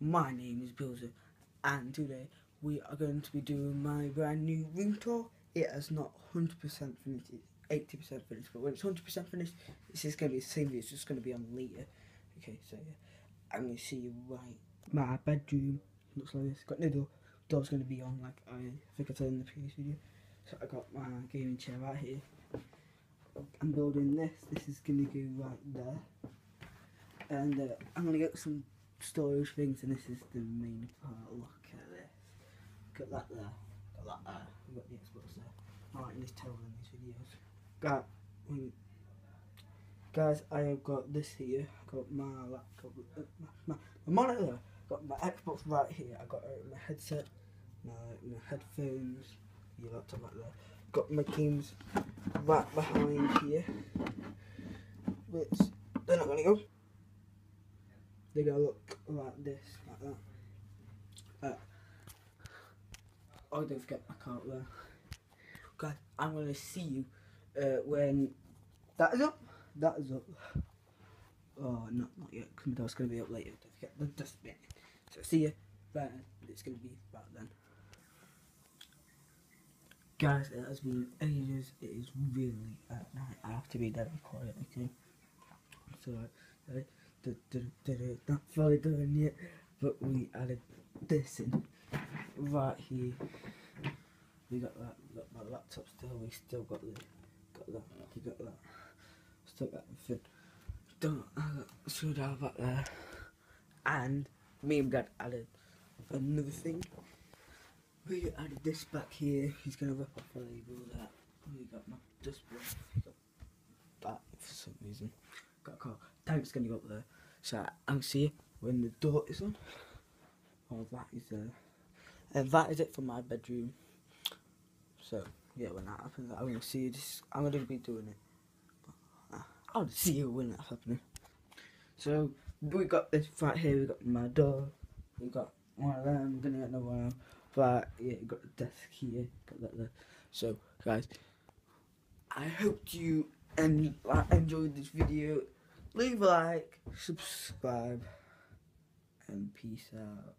my name is Billsa, and today we are going to be doing my brand new room tour. It has not 100% finished, it's 80% finished, but when it's 100% finished, it's just going to be the same video, it's just going to be on later. Okay, so yeah, I'm going to see you right. My bedroom looks like this, got no door, door's going to be on, like I think I said in the previous video. So I got my gaming chair right here. I'm building this, this is going to go right there and uh, I'm gonna get some storage things, and this is the main part. Look at this. Got that there. Got that there. We got the Xbox there. I like this table in these videos. Got, um, guys, I have got this here. I got my laptop, uh, my, my, my monitor. Got my Xbox right here. I got uh, my headset, my my headphones, your laptop right there. Got my games right behind here. Which they're not gonna go they're gonna look like this, like that. Uh, oh, don't forget my car there. Guys, I'm gonna see you uh, when that is up. That is up. Oh, not not yet. Because that's gonna be up later. Don't forget the dustbin. So see you then. It's gonna be about then. Guys, it has been ages. It is really at night. I have to be dead quiet. Okay. So. Uh, not fully done yet, but we added this in right here. We got that, got my laptop still, we still got the, got that, we got that, still got everything. Don't, got screwdriver back there, and me and Dad added another thing. We added this back here, he's gonna rip off the label that. We got my dustbin, that for some reason. Got a car, tank's gonna go up there. So you when the door is on. Oh, that is there. And that is it for my bedroom. So yeah, when that happens, I'm gonna see you. This, I'm gonna be doing it. Uh, I'll see you when that's happening. So we got this right here. We got my door. We got one of them. We're gonna get another one. But yeah, got the desk here. Got that there. So guys, I hope you and enjoyed this video leave a like, subscribe, and peace out.